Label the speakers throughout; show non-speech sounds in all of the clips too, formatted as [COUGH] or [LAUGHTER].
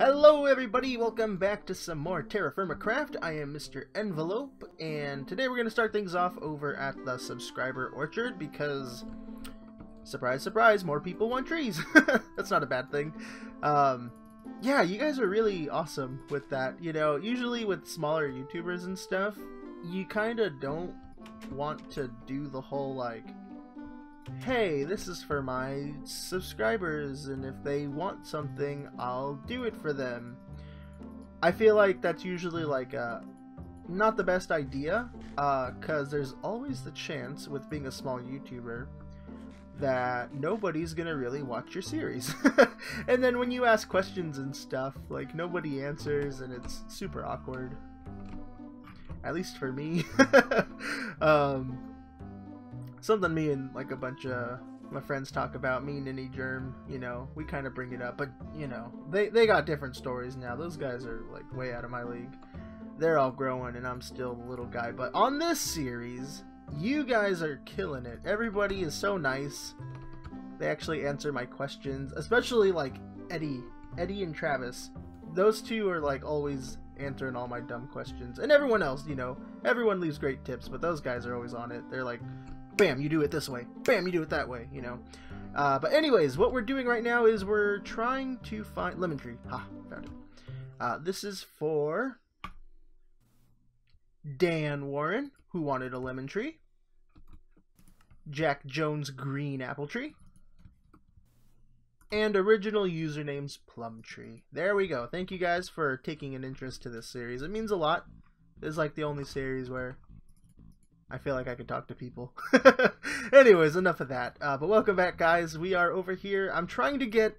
Speaker 1: Hello everybody, welcome back to some more Terra Firma Craft. I am Mr. Envelope, and today we're going to start things off over at the subscriber orchard because, surprise, surprise, more people want trees. [LAUGHS] That's not a bad thing. Um, yeah, you guys are really awesome with that. You know, usually with smaller YouTubers and stuff, you kind of don't want to do the whole like, hey, this is for my subscribers, and if they want something, I'll do it for them. I feel like that's usually like a, not the best idea, because uh, there's always the chance with being a small YouTuber that nobody's gonna really watch your series. [LAUGHS] and then when you ask questions and stuff, like nobody answers, and it's super awkward. At least for me. [LAUGHS] um, something me and like a bunch of my friends talk about me and Ninny Germ, you know, we kind of bring it up, but you know, they they got different stories now. Those guys are like way out of my league. They're all growing and I'm still the little guy. But on this series, you guys are killing it. Everybody is so nice. They actually answer my questions, especially like Eddie, Eddie and Travis. Those two are like always answering all my dumb questions. And everyone else, you know, everyone leaves great tips, but those guys are always on it. They're like, bam, you do it this way, bam, you do it that way, you know. Uh, but anyways, what we're doing right now is we're trying to find lemon tree. Ha, found it. Uh, this is for Dan Warren, who wanted a lemon tree. Jack Jones Green Apple Tree. And original username's Plum Tree. There we go. Thank you guys for taking an interest to this series. It means a lot. Is like the only series where I feel like I could talk to people. [LAUGHS] Anyways, enough of that. Uh, but welcome back, guys. We are over here. I'm trying to get.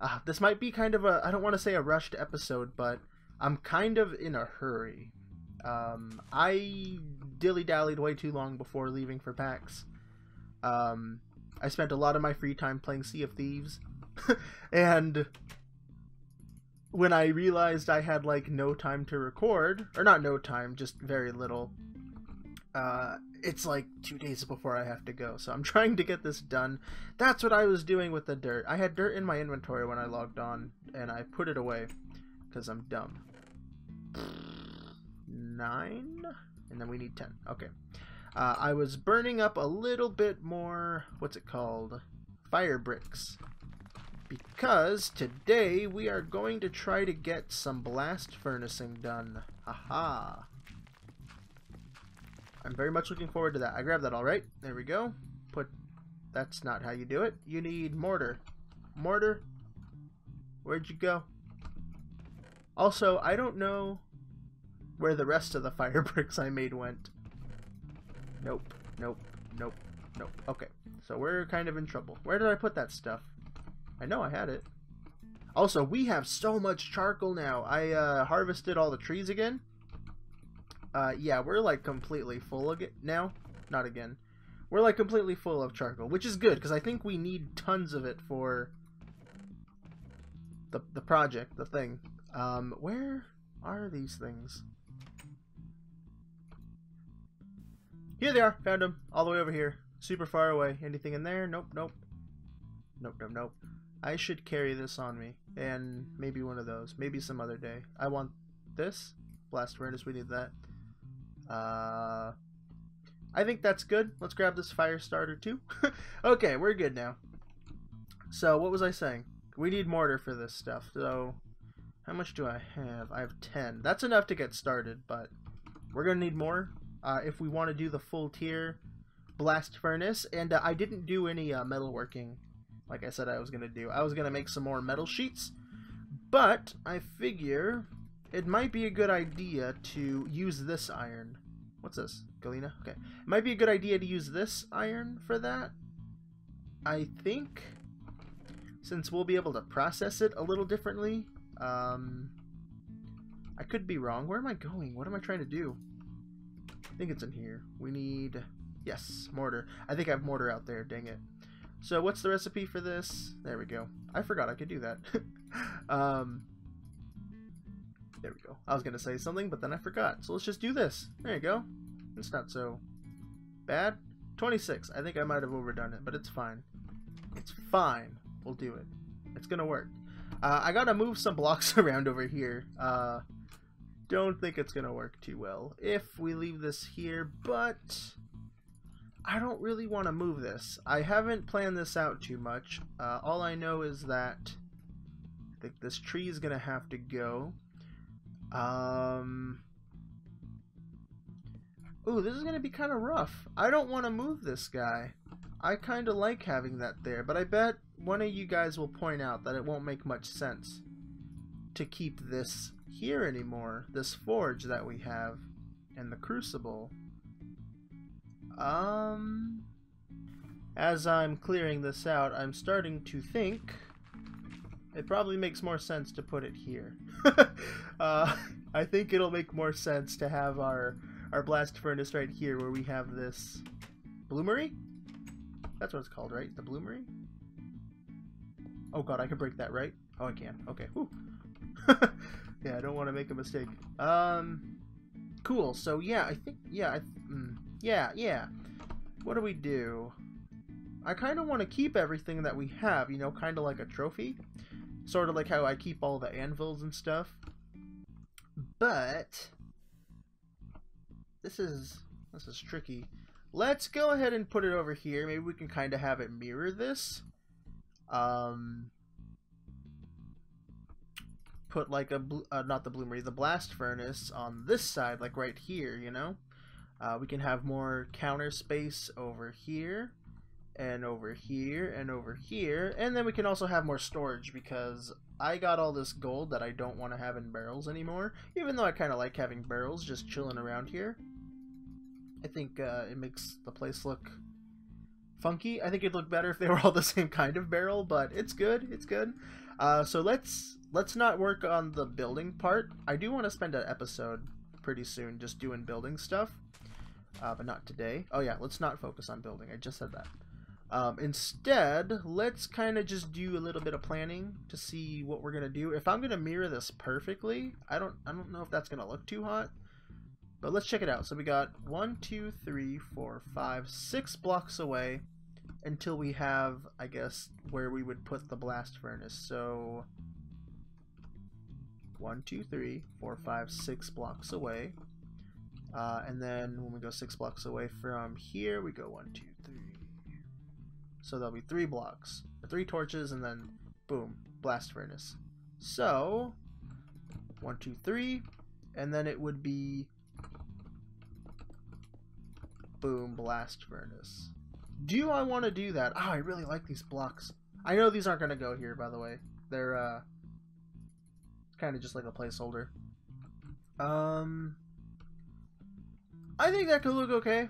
Speaker 1: Uh, this might be kind of a. I don't want to say a rushed episode, but I'm kind of in a hurry. Um, I dilly dallied way too long before leaving for PAX. Um, I spent a lot of my free time playing Sea of Thieves, [LAUGHS] and when I realized I had like no time to record, or not no time, just very little, uh, it's like two days before I have to go. So I'm [LAUGHS] trying to get this done. That's what I was doing with the dirt. I had dirt in my inventory when I logged on, and I put it away because I'm dumb. Nine? And then we need ten. Okay. Uh, I was burning up a little bit more, what's it called? Fire bricks. Because today we are going to try to get some blast furnacing done. Haha. I'm very much looking forward to that. I grabbed that all right. There we go. Put. That's not how you do it. You need mortar. Mortar. Where'd you go? Also, I don't know where the rest of the [LAUGHS] fire bricks I made went. Nope. Nope. Nope. Nope. Okay. So we're kind of in trouble. Where did I put that stuff? I know I had it. Also, we have so much charcoal now. I uh, harvested all the trees again. Uh, yeah, we're like completely full again now. Not again. We're like completely full of charcoal, which is good because I think we need tons of it for the the project, the thing. Um, where are these things? Here they are. Found them. All the way over here. Super far away. Anything in there? Nope. Nope. Nope. Nope. Nope. I should carry this on me, and maybe one of those. Maybe some other day. I want this blast furnace. We need that. Uh, I think that's good. Let's grab this fire starter too. [LAUGHS] okay, we're good now. So what was I saying? We need mortar for this stuff. So how much do I have? I have 10. That's enough to get started, but we're going to need more uh, if we want to do the full tier blast furnace. And uh, I didn't do any uh, metalworking like I said I was going to do. I was going to make some more metal sheets, but I figure it might be a good idea to use this iron. What's this? Galena? Okay. It might be a good idea to use this iron for that. I think since we'll be able to process it a little differently. Um, I could be wrong. Where am I going? What am I trying to do? I think it's in here. We need... Yes, mortar. I think I have mortar out there. Dang it. So what's the recipe for this? There we go. I forgot I could do that. [LAUGHS] um, there we go. I was going to say something, but then I forgot. So let's just do this. There you go. It's not so bad. 26. I think I might have overdone it, but it's fine. It's fine. We'll do it. It's going to work. Uh, I gotta move some blocks [LAUGHS] around over here. Uh, don't think it's gonna work too well if we leave this here, but I don't really want to move this. I haven't planned this out too much. Uh, all I know is that I think this tree is gonna have to go. Um. Ooh, this is gonna be kind of rough. I don't want to move this guy. I kind of like having that there, but I bet one of you guys will point out that it won't make much sense to keep this here anymore. This forge that we have and the crucible. Um, as I'm clearing this out, I'm starting to think it probably makes more sense to put it here. [LAUGHS] uh, I think it'll make more sense to have our our blast furnace right here where we have this bloomery that's what it's called, right? The bloomery? Oh god, I can break that, right? Oh, I can. Okay. [LAUGHS] yeah, I don't want to make a mistake. Um, cool. So yeah, I think yeah, I, mm, yeah, yeah. What do we do? I kind of want to keep everything that we have, you know, kind of like a trophy. Sort of like how I keep all the anvils and stuff. But this is this is tricky. Let's go ahead and put it over here. Maybe we can kind of have it mirror this. Um, put like a, uh, not the bloomery, the blast furnace on this side, like right here, you know? Uh, we can have more counter space over here and over here and over here and then we can also have more storage because I got all this gold that I don't want to have in barrels anymore even though I kind of like having barrels just chilling around here I think uh, it makes the place look funky. I think it'd look better if they were [LAUGHS] all the same kind of barrel, but it's good. It's good. Uh, so let's let's not work on the building part. I do want to spend an episode pretty soon just doing building stuff, uh, but not today. Oh yeah, let's not focus on building. I just said that. Um, instead, let's kind of just do a little bit of planning to see what we're gonna do. If I'm gonna mirror this perfectly, I don't I don't know if that's gonna look too hot. But let's check it out. So we got one, two, three, four, five, six blocks away until we have, I guess, where we would put the blast furnace. So one, two, three, four, five, six blocks away. Uh, and then when we go six blocks away from here, we go one, two. So there'll be three blocks, three torches, and then boom, blast furnace. So one, two, three, and then it would be Boom, blast furnace. Do I want to do that? Oh, I really like these blocks. I know these aren't going to go here, by the way. They're, uh, kind of just like a placeholder. Um, I think that could look okay.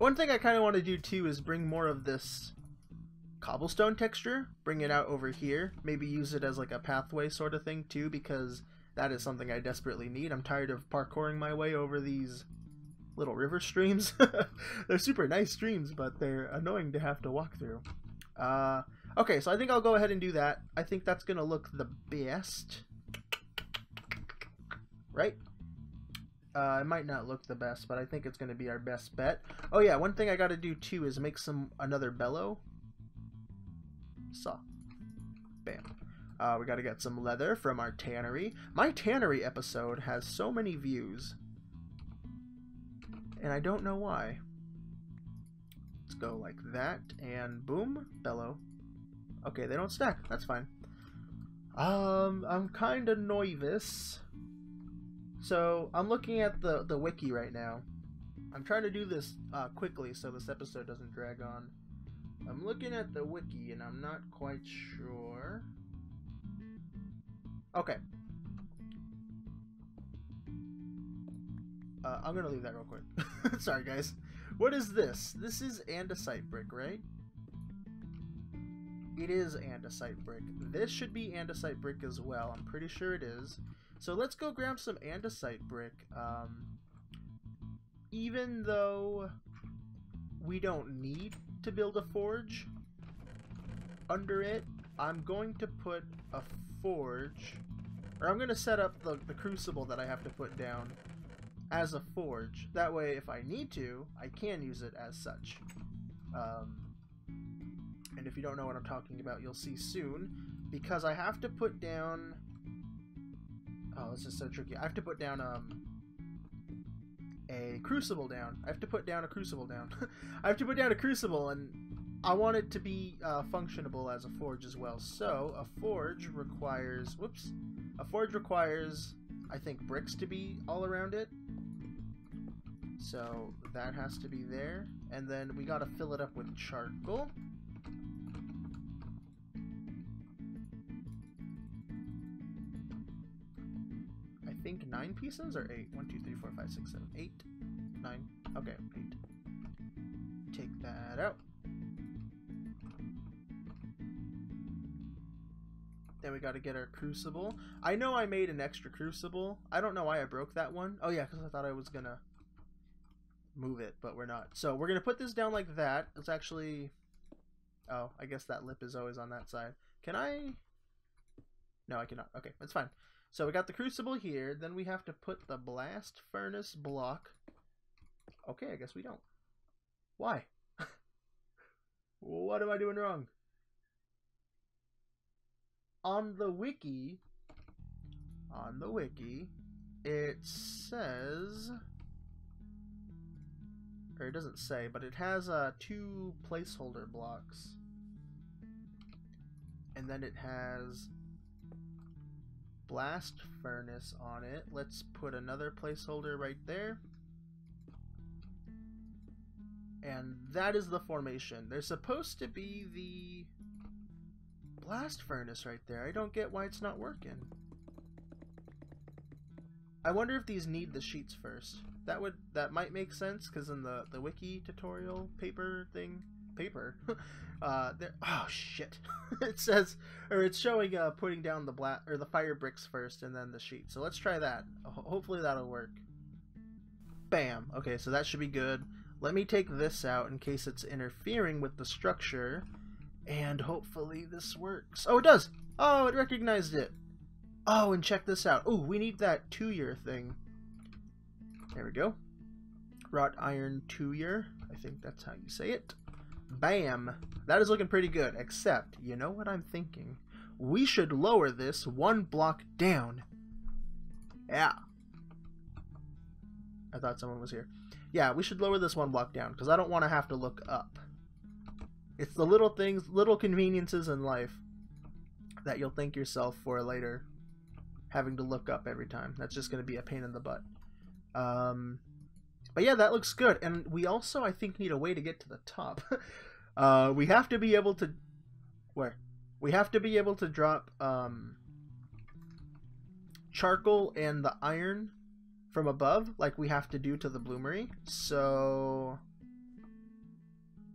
Speaker 1: One thing I kind of want to do, too, is bring more of this cobblestone texture, bring it out over here, maybe use it as like a pathway sort of thing, too, because that is something I desperately need. I'm tired of parkouring my way over these little river streams. [LAUGHS] they're super nice streams, but they're annoying to have to walk through. Uh, okay, so I think I'll go ahead and do that. I think that's going to look the best. Right? Uh, it might not look the best, but I think it's going to be our best bet. Oh yeah, one thing I got to do too is make some another bellow. Saw. Bam. Uh, we got to get some leather from our tannery. My tannery episode has so many views and I don't know why. Let's go like that, and boom, bellow. Okay, they don't stack. That's fine. Um, I'm kind of nervous. So, I'm looking at the, the wiki right now. I'm trying to do this uh, quickly so this episode doesn't drag on. I'm looking at the wiki and I'm not quite sure. Okay, Uh, I'm gonna leave that real quick. [LAUGHS] Sorry, guys. What is this? This is andesite brick, right? It is andesite brick. This should be andesite brick as well. I'm pretty sure it is. So let's go grab some andesite brick. Um, even though we don't need to build a forge under it, I'm going to put a forge, or I'm going to set up the, the crucible that I have to put down as a forge. That way, if I need to, I can use it as such. Um, and if you don't know what I'm talking about, you'll see soon. because I have to put down. Oh, this is so tricky. I have to put down um a crucible down. I have to put down a crucible down. [LAUGHS] I have to put down a crucible, and I want it to be uh, functionable as a forge as well. So a forge requires. Whoops. A forge requires, I think, bricks to be all around it. So that has to be there. And then we gotta fill it up with charcoal. Nine pieces or eight? One, two, three, four, five, six, seven, eight, nine. Okay, eight. Take that out. Then we got to get our crucible. I know I made an extra crucible. I don't know why I broke that one. Oh yeah, because I thought I was gonna move it, but we're not. So we're gonna put this down like that. It's actually, oh, I guess that lip is always on that side. Can I? No, I cannot. Okay, that's fine. So we got the crucible here. Then we have to put the blast furnace block. Okay, I guess we don't. Why? [LAUGHS] what am I doing wrong? On the wiki, on the wiki, it says or it doesn't say, but it has uh, two placeholder blocks. And then it has blast furnace on it. Let's put another placeholder right there. And that is the formation. There's supposed to be the blast furnace right there. I don't get why it's not working. I wonder if these need the sheets first that would that might make sense because in the the wiki tutorial paper thing paper. [LAUGHS] Uh there oh shit. [LAUGHS] It says or it's showing uh putting down the black or the fire bricks first and then the sheet. So let's try that. Ho hopefully that'll work. Bam. Okay so that should be good. Let me take this out in case it's interfering with the structure and hopefully this works. Oh it does! Oh it recognized it. Oh and check this out. Oh we need that tuyere thing. There we go. Wrought iron tuyere. I think that's how you say it. Bam! That is looking pretty good, except, you know what I'm thinking? We should lower this one block down. Yeah. I thought someone was here. Yeah, we should lower this one block down, because I don't want to have to look up. It's the little things, little conveniences in life that you'll thank yourself for later. Having to look up every time. That's just going to be a pain in the butt. Um, but yeah, that looks good. And we also, I think, need a way to get to the top. [LAUGHS] uh, we have to be able to... Where? We have to be able to drop um, charcoal and the iron from above, like we have to do to the bloomery. So...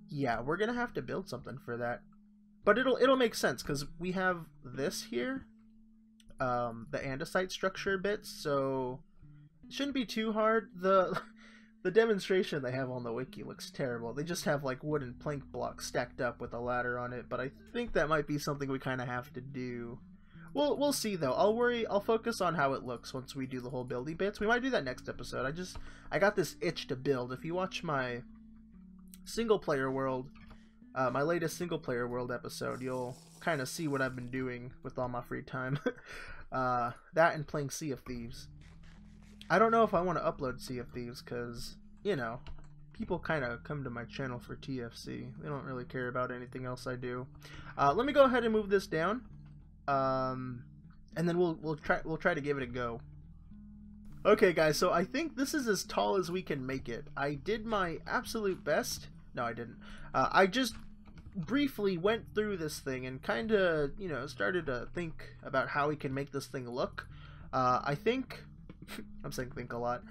Speaker 1: Yeah, we're gonna have to build something for that. But it'll it'll make sense, because we have this here, um, the andesite structure bits, so shouldn't be too hard. The [LAUGHS] the demonstration they have on the wiki looks terrible. They just have like wooden plank blocks stacked up with a ladder on it, but I think that might be something we kind of have to do. We'll we'll see though. I'll worry. I'll focus on how it looks once we do the whole building bits. We might do that next episode. I just I got this itch to build. If you watch my single player world, uh, my latest single player world episode, you'll kind of see what I've been doing with all my free time. [LAUGHS] uh, that and playing Sea of Thieves. I don't know if I want to upload Sea of Thieves because, you know, people kind of come to my channel for TFC. They don't really care about anything else I do. Uh, let me go ahead and move this down, um, and then we'll we'll try we'll try to give it a go. Okay, guys. So I think this is as tall as we can make it. I did my absolute best. No, I didn't. Uh, I just briefly went through this thing and kind of you know started to think about how we can make this thing look. Uh, I think [LAUGHS] I'm saying think a lot.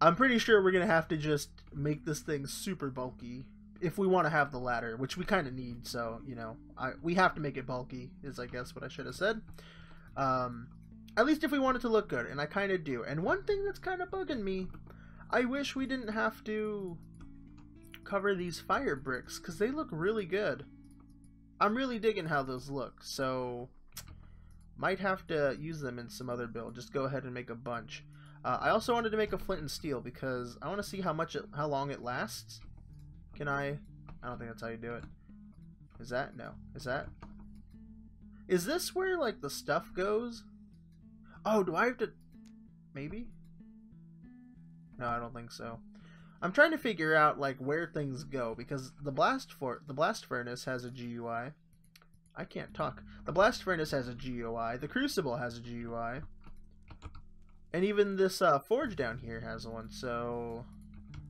Speaker 1: I'm pretty sure we're gonna have to just make this thing super bulky if we want to have the ladder, which we kind of need. So you know, I we have to make it bulky. Is I guess what I should have said. Um, at least if we want it to look good, and I kind of do. And one thing that's kind of bugging me, I wish we didn't have to cover these fire bricks because they look really good. I'm really digging how those look. So might have to use them in some other build. Just go ahead and make a bunch. Uh, I also wanted to make a flint and steel because I want to see how much it, how long it lasts. Can I? I don't think that's how you do it. Is that? No. Is that? Is this where, like, the stuff goes? Oh, do I have to... Maybe? No, I don't think so. I'm trying to figure out, like, where things go, because the blast for the blast furnace has a GUI. I can't talk. The blast furnace has a GUI. The crucible has a GUI. And even this uh, forge down here has one, so...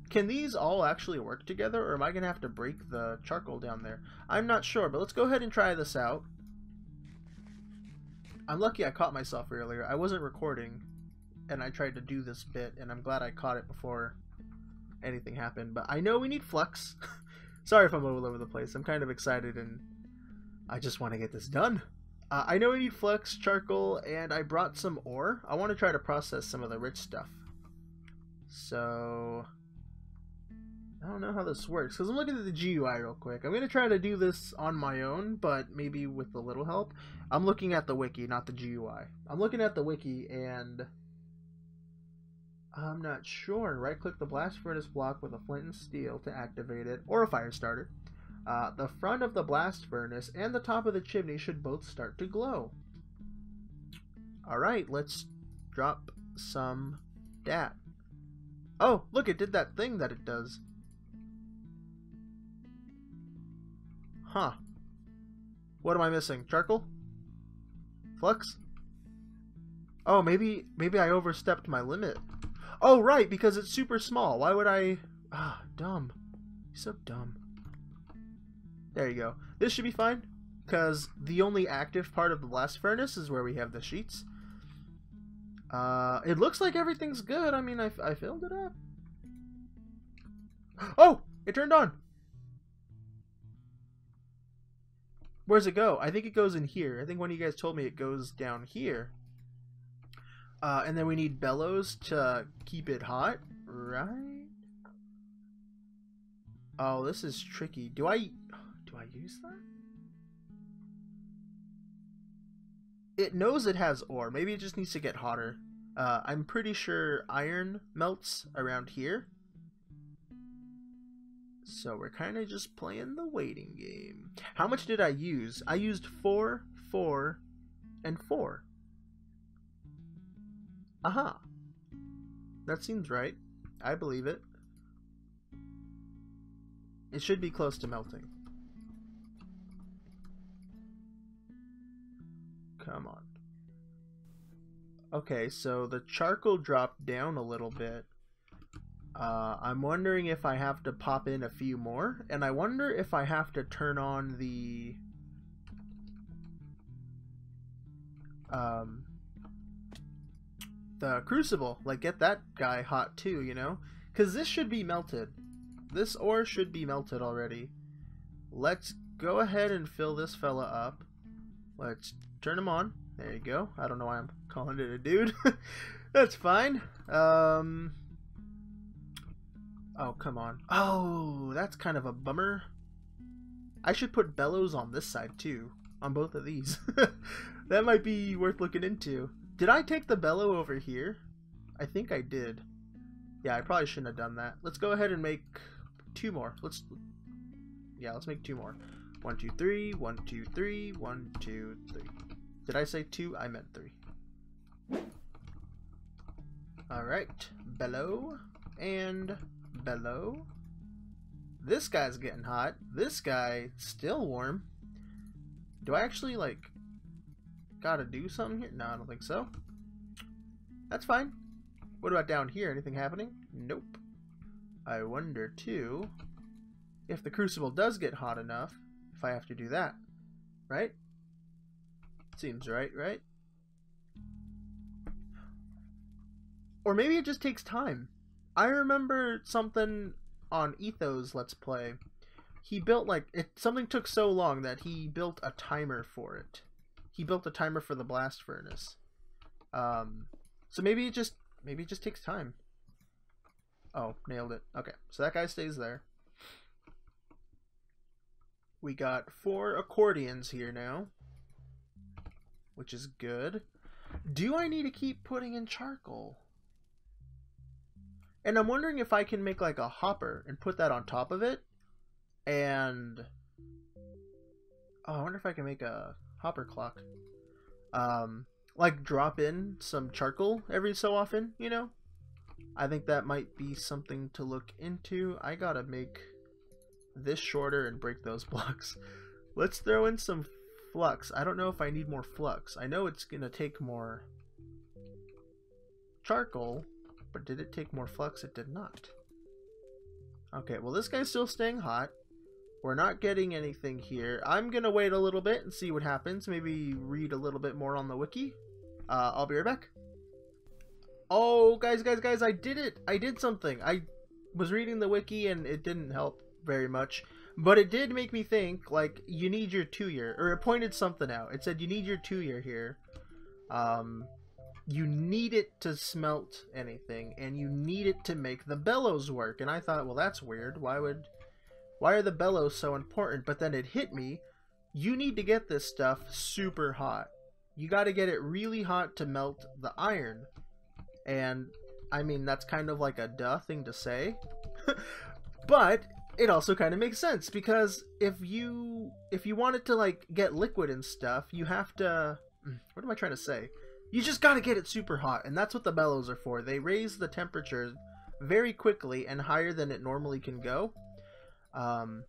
Speaker 1: Can these all actually work together, or am I going to have to break the charcoal down there? I'm not sure, but let's go ahead and try this out. I'm lucky I caught myself earlier. I wasn't recording, and I tried to do this bit, and I'm glad I caught it before anything happened. But I know we need flux. [LAUGHS] Sorry if I'm all over the place. I'm kind of excited, and I just want to get this done. Uh, I know we need flux, charcoal, and I brought some ore. I want to try to process some of the rich stuff. So... I don't know how this works, because I'm looking at the GUI real quick. I'm going to try to do this on my own, but maybe with a little help. I'm looking at the wiki, not the GUI. I'm looking at the wiki, and... I'm not sure. Right-click the blast furnace block with a flint and steel to activate it, or a fire starter. Uh, the front of the blast furnace and the top of the chimney should both start to glow. Alright, let's drop some dat. Oh, look, it did that thing that it does. Huh. What am I missing? Charcoal? Flux? Oh, maybe maybe I overstepped my limit. Oh, right, because it's super small. Why would I... Ah, dumb. so dumb. There you go. This should be fine, because the only active part of the blast furnace is where we have the sheets. Uh, it looks like everything's good. I mean, I, I filled it up. [GASPS] Oh! It turned on! Where's it go? I think it goes in here. I think one of you guys told me it goes down here. Uh, and then we need bellows to keep it hot, right? Oh, this is tricky. Do I I use that? It knows it has ore. Maybe it just needs to get hotter. Uh, I'm pretty sure iron melts around here. So we're kind of just playing the waiting game. How much did I use? I used 4, 4, and 4. Aha. That seems right. I believe it. It should be close to melting. Come on. Okay, so the charcoal dropped down a little bit. Uh, I'm wondering if I have to pop in a few more, and I wonder if I have to turn on the... Um, the crucible, like get that guy hot too, you know? Because this should be melted. This ore should be melted already. Let's go ahead and fill this fella up. Let's turn him on. There you go. I don't know why I'm calling it a dude. [LAUGHS] That's fine. Um. Oh, come on. Oh, that's kind of a bummer. I should put bellows on this side too. On both of these. [LAUGHS] that might be worth looking into. Did I take the bellow over here? I think I did. Yeah, I probably shouldn't have done that. Let's go ahead and make two more. Let's yeah, let's make two more. One, two, three, one, two, three, one, two, three. Did I say two? I meant three. Alright, bellow and bellow. This guy's getting hot. This guy still warm. Do I actually like gotta do something here? No, I don't think so. That's fine. What about down here? Anything happening? Nope. I wonder too if the crucible does get hot enough if I have to do that. Right? Seems right, right? Or maybe it just takes time. I remember something on Etho's Let's Play. He built like it something took so long that he built a timer for it. He built a timer for the blast furnace. Um so maybe it just maybe it just takes time. Oh, nailed it. Okay. So that guy stays there. We got four accordions here now which is good. Do I need to keep putting in charcoal? And I'm wondering if I can make like a hopper and put that on top of it. And... Oh, I wonder if I can make a hopper clock. Um, like drop in some charcoal every so often, you know? I think that might be something to look into. I gotta make this shorter and break those [LAUGHS] blocks. Let's throw in some flux. I don't know if I need more flux. I know it's gonna take more charcoal, but did it take more flux? It did not. Okay, well this guy's still staying hot. We're not getting anything here. I'm gonna wait a little bit and see what happens. Maybe read a little bit more on the wiki. Uh, I'll be right back. Oh, guys, guys, guys, I did it! I did something. I was reading the wiki and it didn't help very much. But it did make me think, like, you need your tuyere, or it pointed something out. It said you need your tuyere here. Um, you need it to smelt anything, and you need it to make the bellows work. And I thought, well, that's weird. Why would, why are the bellows so important? But then it hit me. You need to get this stuff super hot. You got to get it really hot to melt the iron. And, I mean, that's kind of like a duh thing to say. [LAUGHS] but it also kind of makes sense because if you if you want it to like get liquid and stuff, you have to mm, what am I trying to say? You just got to get it super hot and that's what the bellows are for. They raise the temperature very quickly and higher than it normally can go. Um,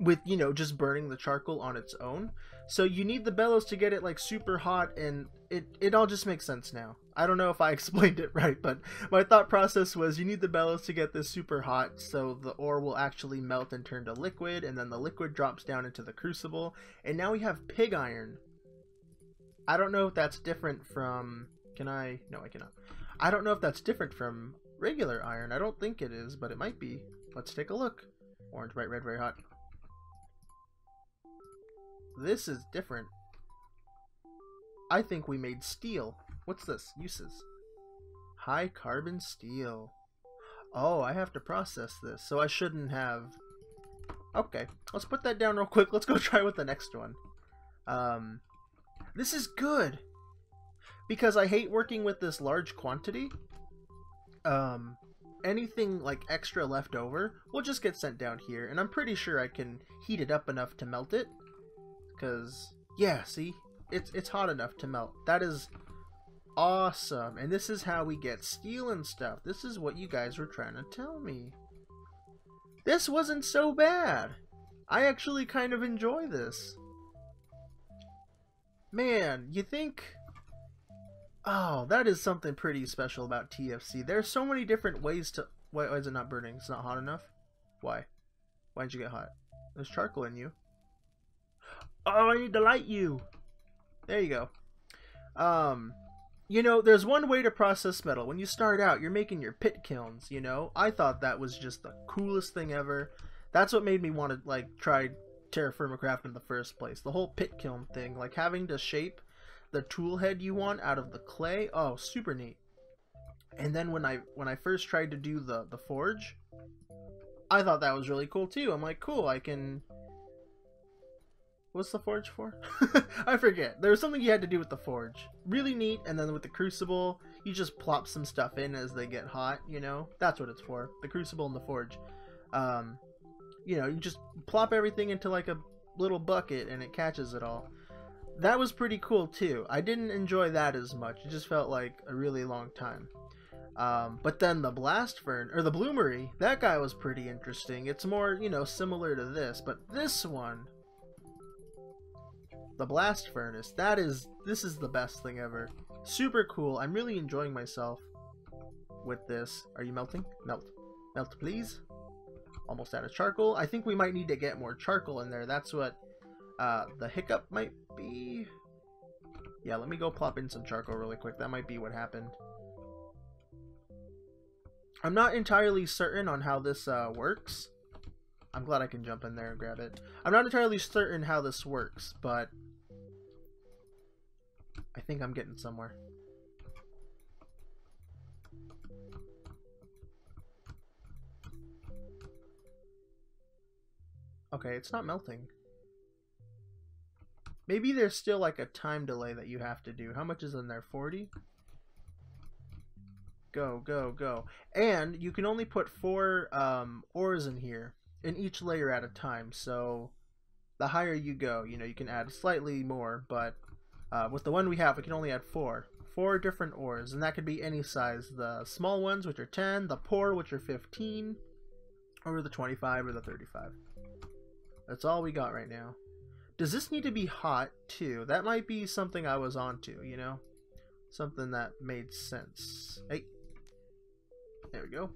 Speaker 1: with you know just burning the charcoal on its own. So you need the bellows to get it like super hot and it it all just makes sense now. I don't know if i [LAUGHS] explained it right but my thought process was you need the bellows to get this super hot so the ore will actually melt and turn to liquid and then the liquid drops down into the crucible. And now we have pig iron. I don't know if that's different from can i no i cannot. I don't know if that's different from regular iron. I don't think it is but it might be. Let's take a look. Orange bright red very hot this is different. I think we made steel. What's this? Uses. High carbon steel. Oh, I have to process this, so I shouldn't have... Okay, let's put that down real quick. Let's go [LAUGHS] try with the next one. Um, this is good! Because I hate working with this large quantity. Um, anything like extra left over will just get sent down here, and I'm pretty sure I can heat it up enough to melt it. Because, yeah, see? It's, it's hot enough to melt. That is awesome. And this is how we get steel and stuff. This is what you guys were trying to tell me. This wasn't so bad. I actually kind of enjoy this. Man, you think... Oh, that is something pretty special about TFC. There's so many different ways to... Why, why is it not burning? It's not hot enough? Why? Why did you get hot? There's charcoal in you. Oh, I need to light you. There you go. Um, you know, there's one way to process metal. When you start out, you're making your pit kilns, you know? I thought that was just the coolest thing ever. That's what made me want to, like, try Terra Firma Craft in the first place. The whole pit kiln thing. Like, having to shape the tool head you want out of the clay. Oh, super neat. And then when I when I first tried to do the, the forge, I thought that was really cool too. I'm like, cool, I can What's the forge for? [LAUGHS] I forget. There was something you had to do with the forge. Really neat, and then with the crucible, you just plop some stuff in as they get hot, you know? That's what it's for. The crucible and the forge. Um, you know, you just plop everything into like a little bucket and it catches it all. That was pretty cool too. I didn't enjoy that as much. It just felt like a really long time. Um, but then the blast fern or the bloomery, that guy was pretty interesting. It's more, you know, similar to this, but this one the blast furnace. That is, this is the best thing ever. Super cool. I'm really enjoying myself with this. Are you melting? Melt. Melt, please. Almost out of charcoal. I think we might need to get more charcoal in there. That's what uh, the hiccup might be. Yeah, let me go plop in some charcoal really quick. That might be what happened. I'm not entirely certain on how this uh, works. I'm glad I can jump in there and grab it. I'm not entirely certain how this works, but I think I'm getting somewhere. Okay, it's not melting. Maybe there's still like a time delay that you have to do. How much is in there? 40? Go, go, go. And you can only put four um, ores in here, in each layer at a time. So the higher you go, you know, you can add slightly more, but uh, with the one we have, we can only add four. Four different ores, and that could be any size. The small ones, which are 10, the poor, which are 15, or the 25 or the 35. That's all we got right now. Does this need to be hot, too? That might be something I was onto, you know? Something that made sense. Hey. There we go.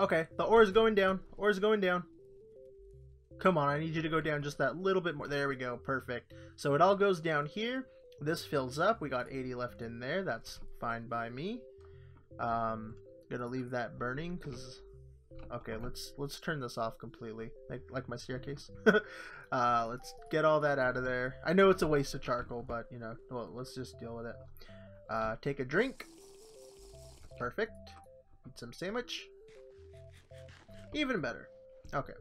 Speaker 1: Okay, the ore is going down. Ore is going down. Come on, I need you to go down just that little bit more. There we go, perfect. So it all goes down here. This fills up. We got 80 left in there. That's fine by me. Um, gonna leave that burning because. Okay, let's let's turn this off completely, like like my staircase. [LAUGHS] uh, let's get all that out of there. I know it's a waste of charcoal, but you know, well, let's just deal with it. Uh, take a drink. Perfect. Eat some sandwich. Even better. Okay.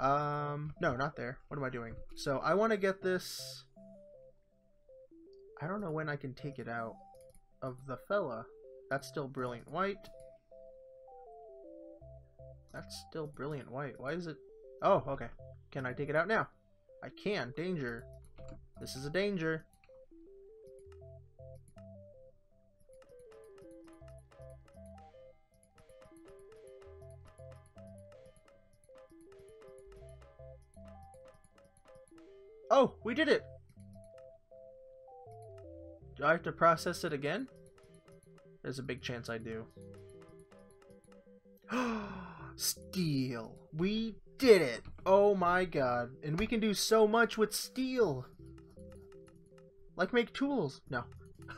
Speaker 1: Um, no, not there. What am I doing? So I want to get this... I don't know when I can take it out of the fella. That's still brilliant white. That's still brilliant white. Why is it... Oh, okay. Can I take it out now? I can. Danger. This is a danger. Oh, we did it! Do I have to process it again? There's a big chance I do. [GASPS] steel! We did it! Oh my god. And we can do so much with steel! Like make tools. No.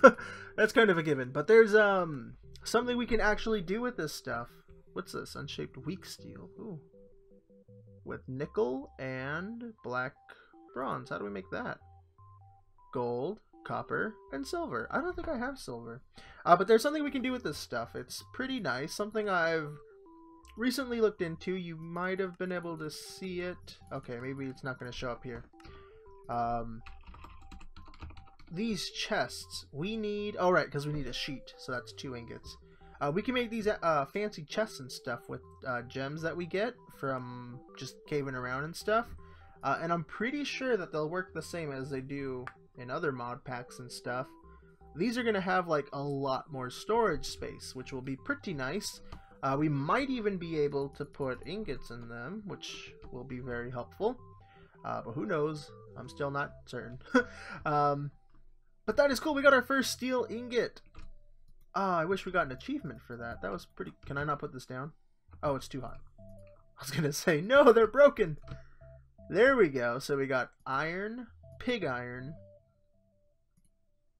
Speaker 1: [LAUGHS] That's kind of a given. But there's um something we can actually do with this stuff. What's this? Unshaped weak steel. Ooh. With nickel and black Bronze. How do we make that? Gold, copper, and silver. I don't think I have silver. Uh, but there's something we can do with this stuff. It's pretty nice. Something I've recently looked into. You might have been able to see it. Okay, maybe it's not going to show up here. Um, these chests, we need... Oh, right, because we need a sheet. So that's two ingots. Uh, we can make these uh, fancy chests and stuff with uh, gems that we get from just caving around and stuff. Uh, and I'm pretty sure that they'll work the same as they do in other mod packs and stuff. These are going to have like a lot more storage space, which will be pretty nice. Uh, we might even be able to put ingots in them, which will be very helpful. Uh, but who knows? I'm still not certain. [LAUGHS] um, but that is cool. We got our first steel ingot. Ah, oh, I wish we got an achievement for that. That was pretty... Can I not put this down? Oh, it's too hot. I was going [LAUGHS] to say, no, they're broken. There we go. So we got iron, pig iron,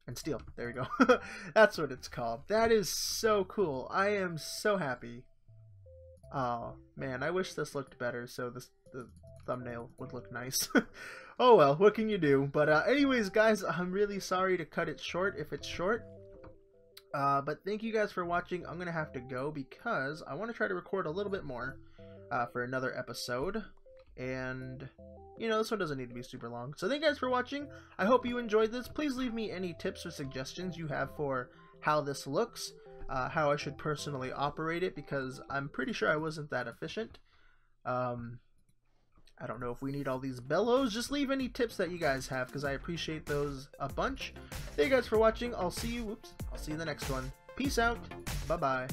Speaker 1: and steel. There we go. [LAUGHS] That's what it's called. That is so cool. I am so happy. Oh, man, I wish this looked better so this the thumbnail would look nice. [LAUGHS] oh well, what can you do? But uh, anyways, guys, I'm really sorry to cut it short if it's short. Uh, but thank you guys for watching. I'm going to have to go because I want to try to record a little bit more uh, for another episode. And, you know, this one doesn't need to be super long. So thank you guys for watching. I hope you enjoyed this. Please leave me any tips or suggestions you have for how this looks, uh, how I should personally operate it, because I'm pretty sure I wasn't that efficient. Um, I don't know if we need all these bellows. Just leave any tips that you guys have, because I appreciate those a bunch. Thank you guys for watching. I'll see you, whoops, I'll see you in the next one. Peace out. Bye-bye.